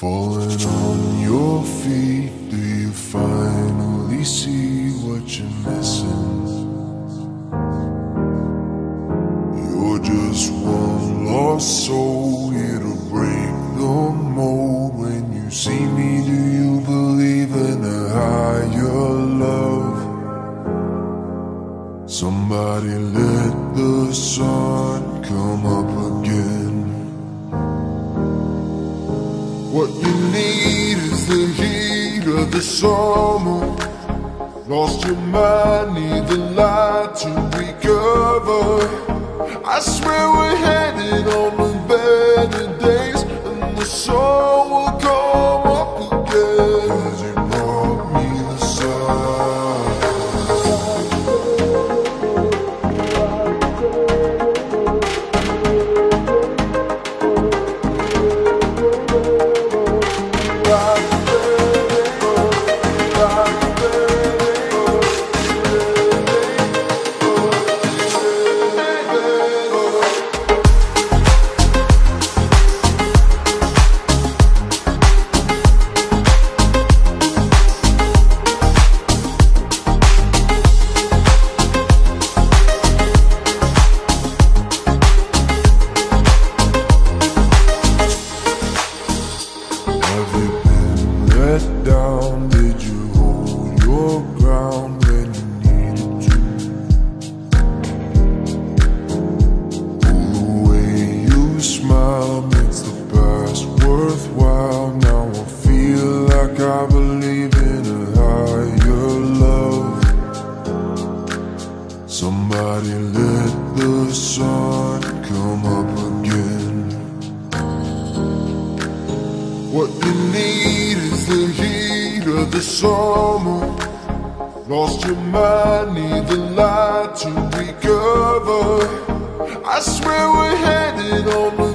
Falling on your feet, do you finally see what you're missing? You're just one lost soul here to break the mold. When you see me, do you believe in a higher love? Somebody let the sun come up the summer. Lost your mind, need the light to recover. I swear down? Did you hold your ground when you needed to? The way you smile makes the past worthwhile. Now I feel like I believe in a higher love. Somebody let the sun come up again. What you need is the heat the summer. Lost your mind, need the light to recover. I swear we're headed on